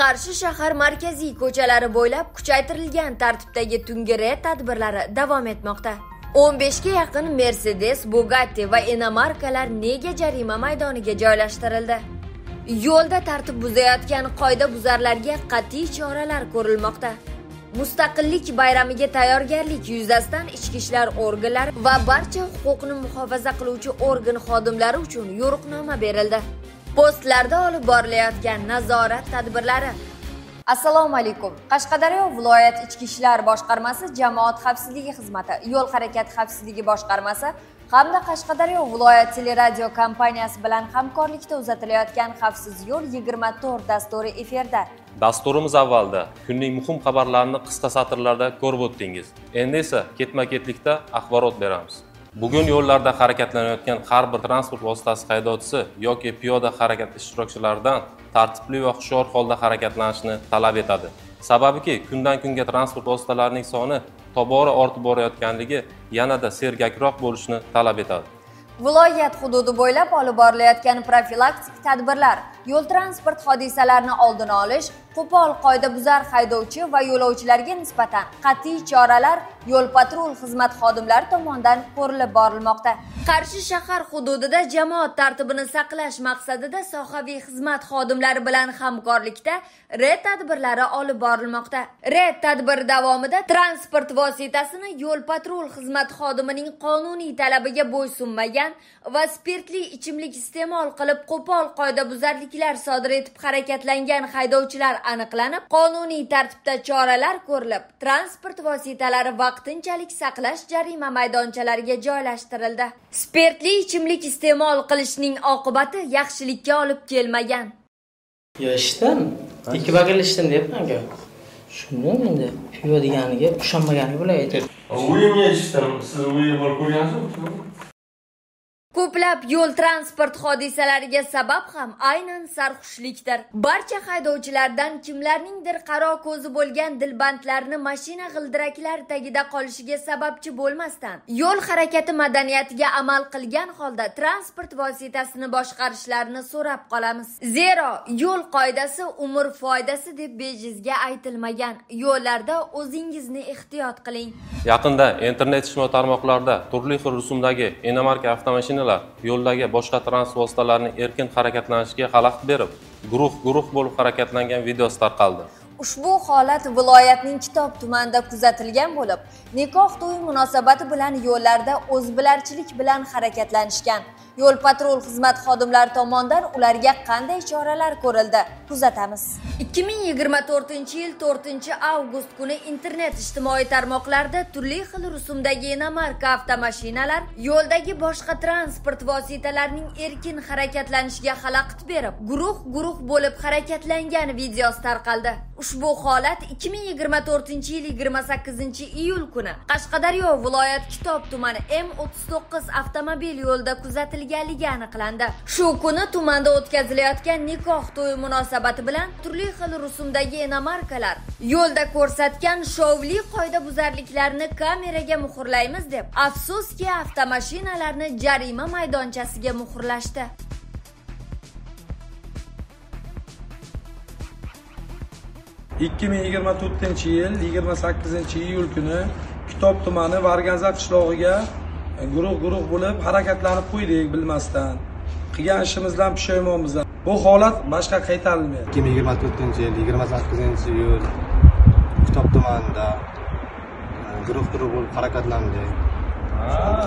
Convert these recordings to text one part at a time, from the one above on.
qarshi shahar markaziy ko'chalari bo'ylab kuchaytirilgan tartibdagi tungi reyd tadbirlari davom etmoqda. 15 ga yaqin mercedes bugatti va inomarkalar nega jarima maydoniga joylashtirildi? Yo'lda tartib buzayotgan qoida buzarlarga qat'iy choralar ko'rilmoqda. Mustaqillik bayramiga tayyorgarlik yuzasidan ichki ishlar organlari va barcha huquqni muhofaza qiluvchi organ xodimlari uchun yo'riqnoma berildi. Postlarda olib borilayotgan nazorat tadbirlari. Assalomu alaykum. Qashqadaryo viloyat ichki ishlar boshqarmasi jamoat xavfsizligi xizmati yo'l harakati xavfsizligi boshqarmasi hamda qashqadaryo viloyat teleradio kompaniyasi bilan hamkorlikda uzatilayotgan xavfsiz yo'l 24 dasturi efirda. Dasturimiz avvalida kunning muhim xabarlarini qisqa satrlarda ko'rib o'tdingiz. Endi esa ketma ketlikda axborot beramiz bugun yo'llarda harakatlanayotgan har bir transport vositasi haydovchisi yoki piyoda harakat ishtirokchilaridan tartibli va hushyor holda harakatlanishni talab etadi. Sababiki kundan kunga transport vositalarining soni tobora ortib borayotganligi yanada sergakroq bo'lishni talab etadi. Viloyat hududi bo'ylab olib borilayotgan profilaktik tadbirlar yo'l transport hodisalarini oldini olish qo'pol qoidabuzar haydovchi va yo'lovchilarga nisbatan qat'iy choralar yo'l patrul xizmat xodimlari tomonidan ko'rilib borilmoqda. Qarshi shahar hududida jamoat tartibini saqlash maqsadida sohaviy xizmat xodimlari bilan hamkorlikda red tadbirlari olib borilmoqda. Red tadbir davomida transport vositasini yo'l patrul xizmat xodimining qonuniy talabiga bo'ysunmagan va spirtli ichimlik iste'mol qilib qo'pol qoidabuzarliklar sodir etib harakatlangan haydovchilar aniqlanib qonuniy tartibda choralar ko'rilib transport vositalari vaqtinchalik saqlash jarima maydonchalariga joylashtirildi. Spirtli ichimlik iste'mol qilishning oqibati yaxshilikka olib kelmagan. Yo ishdan ikki bakal ishdan deyapman-ku. Shunda endi pivo deganiga ishonmaganiga bo'lay. Aytyapti uyimga ishdan siz uyga borib ko'rgansizmi ko'plab yo'l transport hodisalariga sabab ham aynan sarxushlikdir. Barcha haydovchilardan kimlarningdir qaro ko'zi bo'lgan dilbandlarni mashina g'ildiraklari tagida qolishiga sababchi bo'lmasdan yo'l harakati madaniyatiga amal qilgan holda transport vositasini boshqarishlarini so'rab qolamiz. Zero yo'l qoidasi umr foydasi deb bejizga aytilmagan. Yo'llarda o'zingizni ehtiyot qiling. Yaqinda internet ijtimoiy tarmoqlarda turli xil rusumdagi inomarka mashinalar yo'ldagi boshqa transport vositalarining erkin harakatlanishiga xalaqit berib guruh guruh bo'lib harakatlangan videosi tarqaldi ushbu holat viloyatning kitob tumanida kuzatilgan bo'lib nikoh to'yi munosabati bilan yo'llarda o'zbilarchilik bilan harakatlanishgan. Yo'l patrul xizmat xodimlari tomonidan ularga qanday choralar ko'rildi? Kuzatamiz. 2024 yil 4 avgust kuni internet ijtimoiy tarmoqlarda turli xil rusumdagi inomarka avtomashinalar yo'ldagi boshqa transport vositalarining erkin harakatlanishiga xalaqit berib guruh guruh bo'lib harakatlangan videosi tarqaldi. Ushbu holat 2024 yil 28 iyul kuni qashqadaryo viloyat kitob tumani m39 avtomobil yo'lida kuzatilganligi aniqlandi. Shu kuni tumanda o'tkazilayotgan nikoh to'yi munosabati bilan turli xil rusumdagi inomarkalar yo'lda ko'rsatgan shovli qoidabuzarliklarni kameraga muhrlaymiz deb afsuski avtomashinalarni jarima maydonchasiga muhrlashdi. Ikki ming yigirma to'rtinchi yil yigirma sakkizinchi iyul kuni kitob tumani varganza qishlog'iga guruh guruh bo'lib harakatlanib qo'ydik bilmasdan. Qilgan ishimizdan pushaymonmiz bu holat boshqa qaytarilmaydi. ikki ming yigirma to'rtinchi yil yigirma sakkizinchi iyul kitob tumanida e, guruh guruh bo'lib harakatlandik.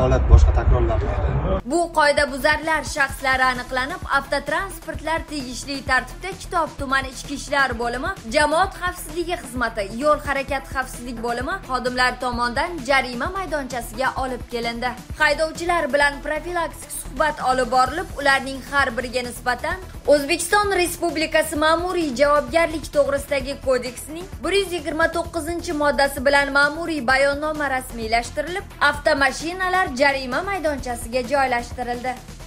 Holat boshqa takrorlanmaydi. Bu qoidabuzarlar shaxslari aniqlanib avtotransportlar tegishli tartibda kitob tumani ichki ishlar bo'limi jamoat xavfsizligi xizmati yo'l harakati xavfsizlik bo'limi xodimlari tomonidan jarima maydonchasiga olib kelindi. Haydovchilar bilan profilaktik suhbat olib borilib ularning har biriga nisbatan o'zbekiston respublikasi ma'muriy javobgarlik to'g'risidagi kodeksining 129 moddasi bilan ma'muriy bayonnoma rasmiylashtirilib avtomashinalar jarima maydonchasiga joylashtirildi.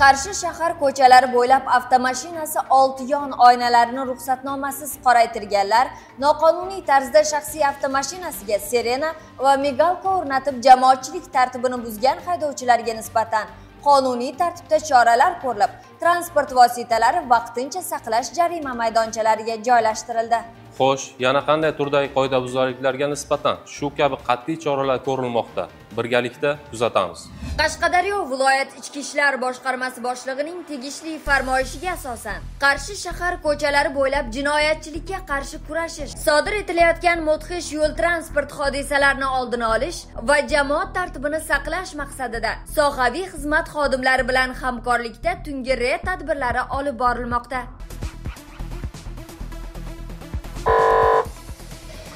Qarshi shahar ko'chalari bo'ylab avtomashinasi olti yon oynalarini ruxsatnomasiz qoraytirganlar noqonuniy tarzda shaxsiy avtomashinasiga sirena va migalka o'rnatib jamoatchilik tartibini buzgan haydovchilarga nisbatan qonuniy tartibda choralar ko'rilib transport vositalari vaqtincha saqlash jarima maydonchalariga joylashtirildi. Xo'sh yana qanday turdagi qoidabuzarliklarga nisbatan shu kabi qat'iy choralar ko'rilmoqda? Birgalikda kuzatamiz. Qashqadaryo viloyat ichki ishlar boshqarmasi boshlig'ining tegishli farmoyishiga asosan qarshi shahar ko'chalari bo'ylab jinoyatchilikka qarshi kurashish sodir etilayotgan mudhish yo'l transport hodisalarini oldini olish va jamoat tartibini saqlash maqsadida sohaviy xizmat xodimlari bilan hamkorlikda tungi reyd tadbirlari olib borilmoqda.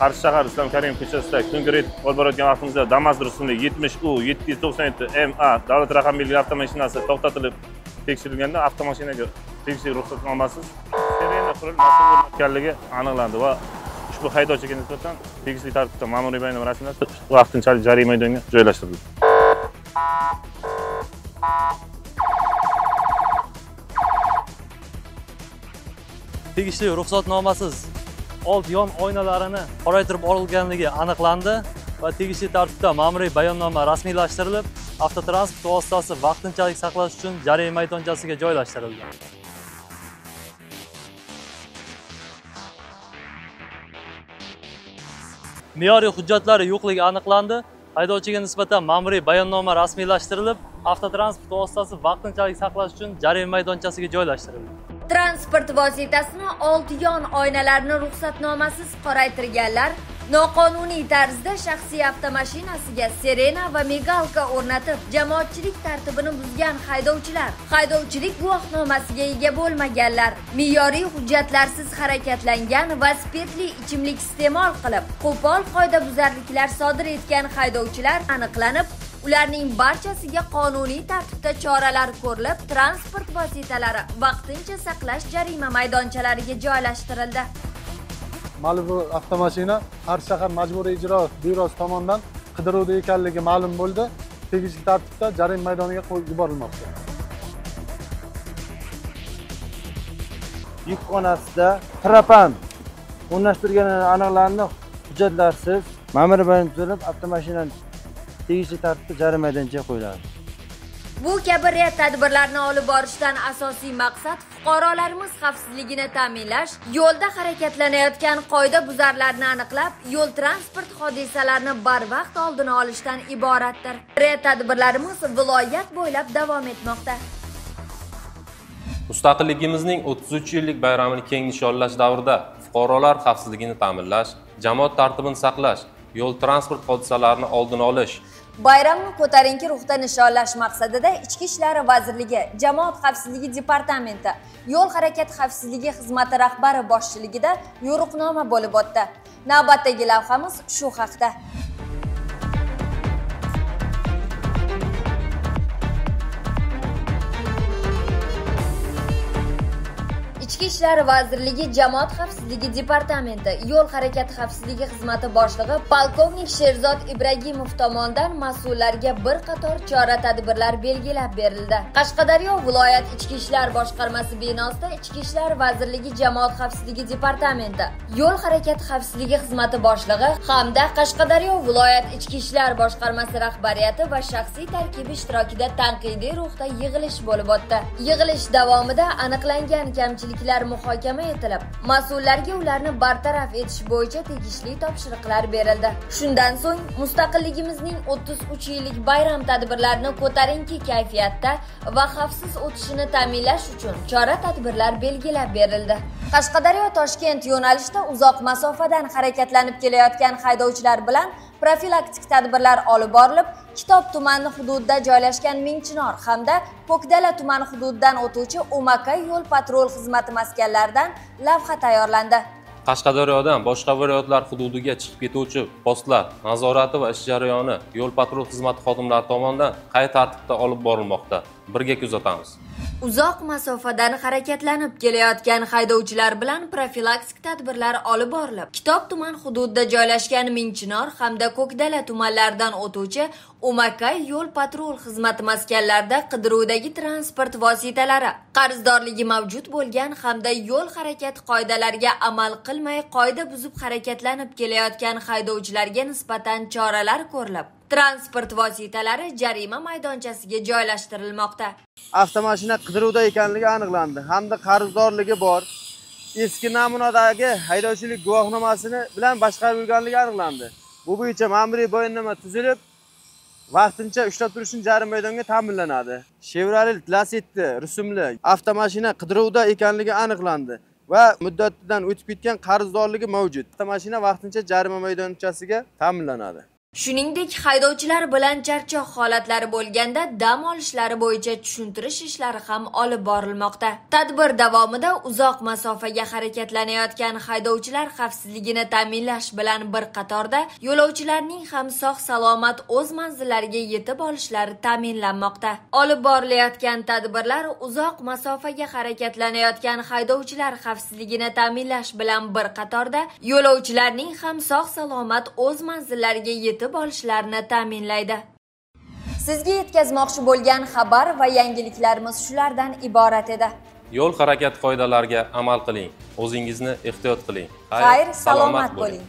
Qarshi shahar islom karimov ko'chasida tungi olib borayotgan vaqtimizda damas rusumli yetmish u yetti yuz to'qson yetti ma davlat raqamli avtomashinasi to'xtatilib tekshirilganda avtomashinaga tegishli ruxsatnomasiz sirena qurilmasi o'rnatganligi aniqlandi va ushbu haydovchiga nisbatan tegishli tartibda ma'muriy bayonnoma rasmiylashtirib vaqtinchalik jarima maydoniga joylashtirildi tegishli ruxsatnomasiz old yon oynalarini qoraytirib olganligi aniqlandi va tegishli tartibda ma'muriy bayonnoma rasmiylashtirilib avtotransport vositasi vaqtinchalik saqlash uchun jarima maydonchasiga joylashtirildi. Me'yoriy hujjatlari yo'qligi aniqlandi. Haydovchiga nisbatan ma'muriy bayonnoma rasmiylashtirilib avtotransport vositasi vaqtinchalik saqlash uchun jarima maydonchasiga joylashtirildi. Transport vositasini old yon oynalarini ruxsatnomasiz qoraytirganlar noqonuniy tarzda shaxsiy avtomashinasiga sirena va migalka o'rnatib jamoatchilik tartibini buzgan haydovchilar haydovchilik guvohnomasiga ega bo'lmaganlar me'yoriy hujjatlarsiz harakatlangan va spirtli ichimlik iste'mol qilib qo'pol qoidabuzarliklar sodir etgan haydovchilar aniqlanib ularning barchasiga qonuniy tartibda choralar ko'rilib transport vositalari vaqtincha saqlash jarima maydonchalariga joylashtirildi. Malibu avtomashina qarshi shahar majburiy ijro byurosi tomonidan qidiruvda ekanligi ma'lum bo'ldi. Tegishli tartibda jarima maydoniga qo'yib yuborilmoqda. Yukxonasida trapan o'rnashtirganligi aniqlandi hujjatlarsiz. Ma'muriy bayonnoma tuzilib avtomashinani tegishli tartibda jarima maydonchasiga qo'yiladi. Bu kabi reyd tadbirlarni olib borishdan asosiy maqsad fuqarolarimiz xavfsizligini ta'minlash yo'lda harakatlanayotgan qoida buzarlarni aniqlab yo'l transport hodisalarini barvaqt oldini olishdan iboratdir. Reyd tadbirlarimiz viloyat bo'ylab davom etmoqda. Mustaqilligimizning 33 yillik bayramini keng nishonlash davrida fuqarolar xavfsizligini ta'minlash jamoat tartibini saqlash yo'l transport hodisalarini oldini olish. Bayramni ko'tarinki ruhda nishonlash maqsadida ichki ishlar vazirligi jamoat xavfsizligi departamenti yo'l harakati xavfsizligi xizmati rahbari boshchiligida yo'riqnoma bo'lib o'tdi. Navbatdagi lavhamiz shu haqda. Ichki ishlar vazirligi jamoat xavfsizligi departamenti yo'l harakati xavfsizligi xizmati boshlig'i polkovnik sherzod ibragimov tomonidan mas'ullarga bir qator chora tadbirlar belgilab berildi. Qashqadaryo viloyat ichki ishlar boshqarmasi binosida ichki ishlar vazirligi jamoat xavfsizligi departamenti yo'l harakati xavfsizligi xizmati boshlig'i hamda qashqadaryo viloyat ichki ishlar boshqarmasi rahbariyati va shaxsiy tarkibi ishtirokida tanqidiy ruhda yig'ilish bo'lib o'tdi. Yig'ilish davomida aniqlangan kamchiliklar muhokama etilib mas'ullarga ularni bartaraf etish bo'yicha tegishli topshiriqlar berildi. Shundan so'ng mustaqilligimizning 33 yillik bayram tadbirlarini ko'tarinki kayfiyatda va xavfsiz o'tishini ta'minlash uchun chora tadbirlar belgilab berildi. Qashqadaryo toshkent yo'nalishida uzoq masofadan harakatlanib kelayotgan haydovchilar bilan profilaktik tadbirlar olib borilib kitob tumani hududida joylashgan mingchinor hamda ko'kdala tumani hududidan o'tuvchi umaka yo'l patrul xizmati maskanlaridan lavha tayyorlandi. Qashqadaryodan boshqa viloyatlar hududiga chiqib ketuvchi postlar nazorati va ish jarayoni yo'l patrul xizmati xodimlari tomonidan qay tartibda olib borilmoqda? Birga kuzatamiz. Uzoq masofadan harakatlanib kelayotgan haydovchilar bilan profilaktik tadbirlar olib borilib kitob tuman hududida joylashgan mingchinor hamda ko'kdala tumanlaridan o'tuvchi umakay yo'l patrul xizmati maskanlarida qidiruvdagi transport vositalari qarzdorligi mavjud bo'lgan hamda yo'l harakati qoidalariga amal qilmay qoida buzib harakatlanib kelayotgan haydovchilarga nisbatan choralar ko'rilib transport vositalari jarima maydonchasiga joylashtirilmoqda. Avtomashina qidiruvda ekanligi aniqlandi hamda qarzdorligi bor. Eski namunadagi haydovchilik guvohnomasini bilan boshqarib yurganligi aniqlandi. Bu bo'yicha ma'muriy bayonnoma tuzilib vaqtincha ushlab turishni jarima maydonga ta'minlanadi. Chevrolet lacetti rusumli avtomashina qidiruvda ekanligi aniqlandi va muddatidan o'tib ketgan qarzdorligi mavjud. Avtomashina vaqtincha jarima maydonchasiga ta'minlanadi. Shuningdek haydovchilar bilan charchoq holatlari bo'lganda dam olishlari bo'yicha tushuntirish ishlari ham olib borilmoqda. Tadbir davomida uzoq masofaga harakatlanayotgan haydovchilar xavfsizligini ta'minlash bilan bir qatorda yo'lovchilarning ham sog' salomat o'z manzillariga yetib olishlari ta'minlanmoqda. Olib borilayotgan tadbirlar uzoq masofaga harakatlanayotgan haydovchilar xavfsizligini ta'minlash bilan bir qatorda yo'lovchilarning ham sog' salomat o'z manzillariga yetib yetib olishlarini ta'minlaydi. Sizga yetkazmoqchi bo'lgan xabar va yangiliklarimiz shulardan iborat edi. Yo'l harakati qoidalariga amal qiling. O'zingizni ehtiyot qiling. Xayr salomat bo'ling